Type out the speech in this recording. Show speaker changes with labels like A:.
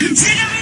A: Consider